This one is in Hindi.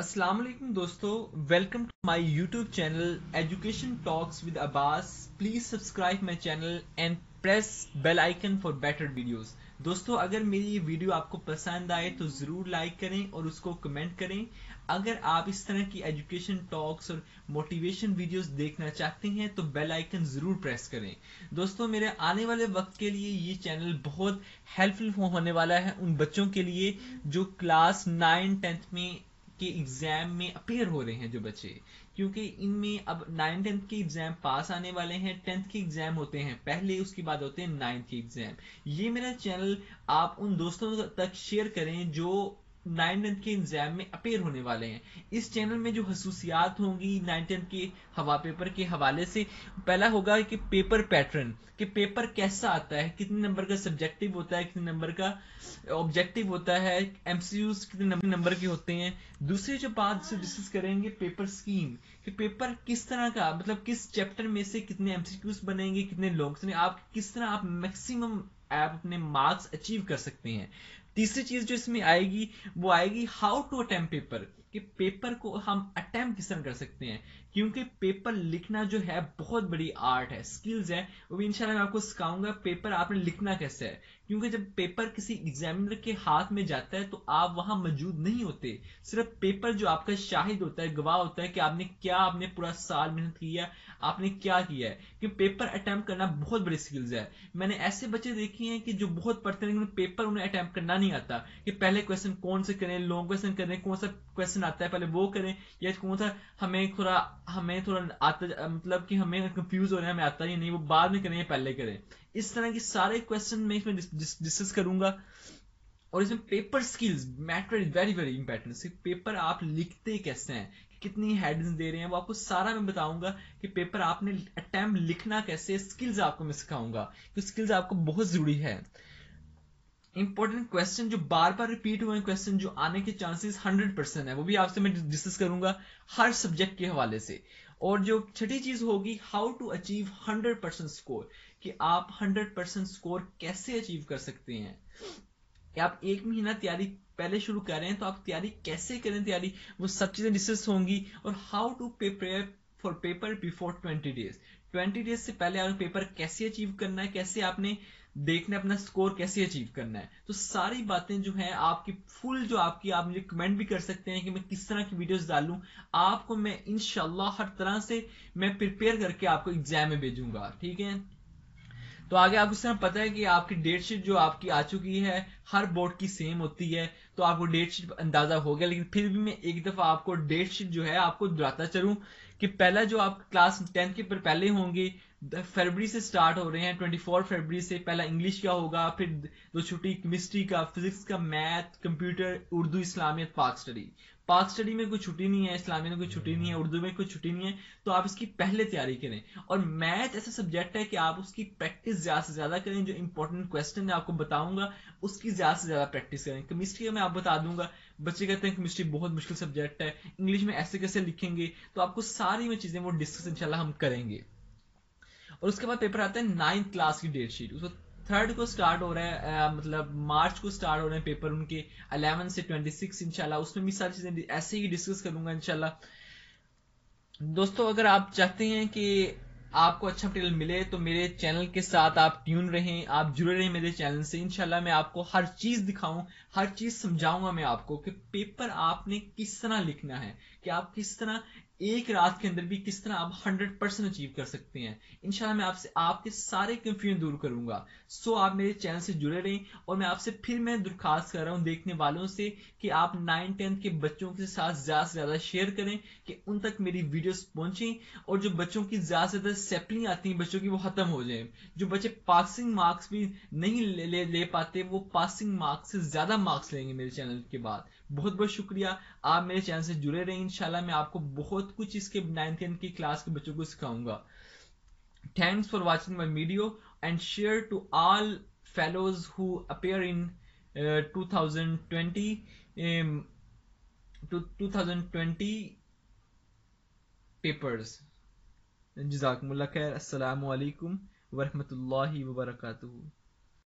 अस्सलाम वालेकुम दोस्तों. Welcome to my YouTube channel education talks with Abbas please subscribe my channel and press bell icon for better videos दोस्तों, अगर मेरी ये वीडियो आपको पसंद आए तो ज़रूर लाइक करें और उसको कमेंट करें. अगर आप इस तरह की एजुकेशन टॉक्स और मोटिवेशन वीडियोस देखना चाहते हैं तो बेल आइकन ज़रूर प्रेस करें. दोस्तों, मेरे आने वाले वक्त के लिए ये चैनल बहुत हेल्पफुल होने वाला है उन बच्चों के लिए जो क्लास नाइन टेंथ में के एग्ज़ाम में अपेयर हो रहे हैं जो बच्चे। क्योंकि इनमें अब नाइन टेंथ के एग्ज़ाम पास आने वाले हैं टेंथ के एग्ज़ाम होते हैं। पहले उसके बाद होते हैं नाइन्थ के एग्ज़ाम ये मेरा चैनल आप उन दोस्तों तक शेयर करें जो नाइन टेंथ के एग्ज़ाम में अपेयर होने वाले हैं। इस चैनल में जो खसूसियात होंगी नाइन टेंथ के हवा पेपर के हवाले से, पहला होगा कि पेपर पैटर्न कि पेपर कैसा आता है, कितने नंबर का सब्जेक्टिव होता है, कितने नंबर का ऑब्जेक्टिव होता है एमसीयूज कितने नंबर के होते हैं। दूसरी जो बात से डिस्कस करेंगे पेपर स्कीम कि पेपर किस तरह का मतलब किस चैप्टर में से कितने एमसीक्यूज बनेंगे, कितने लॉन्ग आप किस तरह आप मैक्सिमम आप अपने मार्क्स अचीव कर सकते हैं। तीसरी चीज़ जो इसमें आएगी वो आएगी हाउ टू अटेम्प पेपर कि पेपर को हम अटेम्प्ट किस तरह कर सकते हैं? क्योंकि पेपर लिखना जो है, बहुत बड़ी आर्ट है स्किल्स है। वो भी इंशाल्लाह मैं आपको सिखाऊँगा पेपर आपने लिखना कैसे है। क्योंकि जब पेपर किसी एग्जामिनर के हाथ में जाता है तो आप वहाँ मौजूद नहीं होते। सिर्फ़ पेपर जो आपका शाहिद होता है, गवाह होता है कि आपने क्या, आपने पूरा साल मेहनत किया आपने क्या किया है। कि पेपर अटेम्प्ट करना बहुत बड़ी स्किल्स है। मैंने ऐसे बच्चे देखे हैं कि जो बहुत पढ़ते हैं, लेकिन पेपर उन्हें अटेम्प्ट करना नहीं आता। कि पहले क्वेश्चन कौन से करें लॉन्ग क्वेश्चन करें, कौन सा क्वेश्चन आता है, पहले वो करें। या कौन सा, हमें थोड़ा हमें थोड़ा आता मतलब कि हमें कंफ्यूज हो रहे हैं हमें आता ही, नहीं, वो बाद में करें या पहले करें। इस तरह के सारे क्वेश्चन मैं इसमें डिस्कस करूँगा। और इसमें paper skills matter is very very important paper आप लिखते कैसे हैं? कितनी हेडिंग्स दे रहे हैं? वो आपको सारा मैं बताऊँगा कि पेपर आपने अटेम्प्ट लिखना कैसे स्किल्स आपको मैं सिखाऊँगा। कि स्किल्स आपको बहुत ज़रूरी है। इंपॉर्टेंट क्वेश्चन जो बार बार रिपीट हुए क्वेश्चन जो आने के चांसेस हंड्रेड परसेंट है, वो भी आपसे मैं डिस्कस करूँगा हर सब्जेक्ट के हवाले से। और जो छठी चीज़ होगी how to achieve hundred percent score कि आप हंड्रेड परसेंट स्कोर कैसे अचीव कर सकते हैं। कि आप एक महीना तैयारी पहले शुरू कर रहे हैं तो आप तैयारी कैसे करें तैयारी, वो सब चीज़ें डिस्कस होंगी। और how to prepare for paper before twenty days twenty days से पहले आपने पेपर कैसे अचीव करना है, कैसे आपने देखना अपना स्कोर कैसे अचीव करना है। तो सारी बातें जो है, आपकी फुल जो आपकी, आप मुझे कमेंट भी कर सकते हैं कि मैं किस तरह की वीडियोस डालूं। आपको मैं इनशाला हर तरह से मैं प्रिपेयर करके आपको एग्ज़ाम में भेजूँगा, ठीक है? तो आगे आपको इस तरह पता है कि आपकी डेट शीट जो आपकी आ चुकी है, हर बोर्ड की सेम होती है तो आपको डेट शीट अंदाज़ा हो गया, लेकिन फिर भी मैं एक दफ़ा आपको डेट शीट जो है, आपको दोहराता चलूँ। कि पहला जो आप क्लास टेंथ के पर पहले होंगे फरवरी से स्टार्ट हो रहे हैं ट्वेंटी फोर फरवरी से। पहला इंग्लिश का होगा फिर दो छुट्टी केमिस्ट्री का फिजिक्स का मैथ कंप्यूटर उर्दू इस्लामियत पाक स्टडी पाक स्टडी में कोई छुट्टी नहीं है इस्लामी में कोई छुट्टी नहीं है उर्दू में कोई छुट्टी नहीं है। तो आप इसकी पहले तैयारी करें। और मैथ ऐसा सब्जेक्ट है कि आप उसकी प्रैक्टिस ज़्यादा से ज़्यादा करें जो इंपॉर्टेंट क्वेश्चन है आपको बताऊँगा उसकी ज़्यादा से ज़्यादा प्रैक्टिस करें। केमिस्ट्री में आप बता दूँगा। बच्चे कहते हैं केमिस्ट्री बहुत मुश्किल सब्जेक्ट है। इंग्लिश में ऐसे कैसे लिखेंगे? तो आपको सारी में चीज़ें वो डिस्कस इंशाल्लाह हम करेंगे। और उसके बाद पेपर आता है नाइन्थ क्लास की डेट शीट उसको थर्ड को स्टार्ट हो रहा है आ, मतलब मार्च को स्टार्ट हो रहे हैं पेपर उनके अलेवन से ट्वेंटी सिक्स इनशाला उसमें भी सारी चीज़ें ऐसे ही डिस्कस करूँगा इनशाला दोस्तों अगर आप चाहते हैं कि आपको अच्छा मटेरियल मिले तो मेरे चैनल के साथ आप ट्यून रहें आप जुड़े रहें मेरे चैनल से। इनशाला मैं आपको हर चीज़ दिखाऊँ हर चीज़ समझाऊँगा मैं आपको कि पेपर आपने किस तरह लिखना है कि आप किस तरह एक रात के अंदर भी किस तरह आप हंड्रेड परसेंट अचीव कर सकते हैं। इनशाला मैं आपसे आपके सारे कंफ्यूजन दूर करूँगा। सो आप मेरे चैनल से जुड़े रहें और मैं आपसे फिर मैं दरखास्त कर रहा हूँ देखने वालों से कि आप नाइन टेंथ के बच्चों के साथ ज़्यादा से ज़्यादा शेयर करें कि उन तक मेरी वीडियोस पहुँचे और जो बच्चों की ज़्यादा से ज़्यादा सेपलिंग आती है बच्चों की वो खत्म हो जाए। जो बच्चे पासिंग मार्क्स भी नहीं ले, ले, ले पाते वो पासिंग मार्क्स से ज़्यादा मार्क्स लेंगे मेरे चैनल के बाद। बहुत बहुत शुक्रिया। आप मेरे चैनल से जुड़े रहें। इंशाल्लाह मैं आपको बहुत कुछ इसके नाइन्थ टेंथ की क्लास के बच्चों को सिखाऊँगा। Thanks for watching my video and share to all fellows who appear in 2020 um, to 2020 papers. जजाकमुल्ला खैर अस्सलाम वालेकुम वरहमतुल्लाहि वबरकातुहू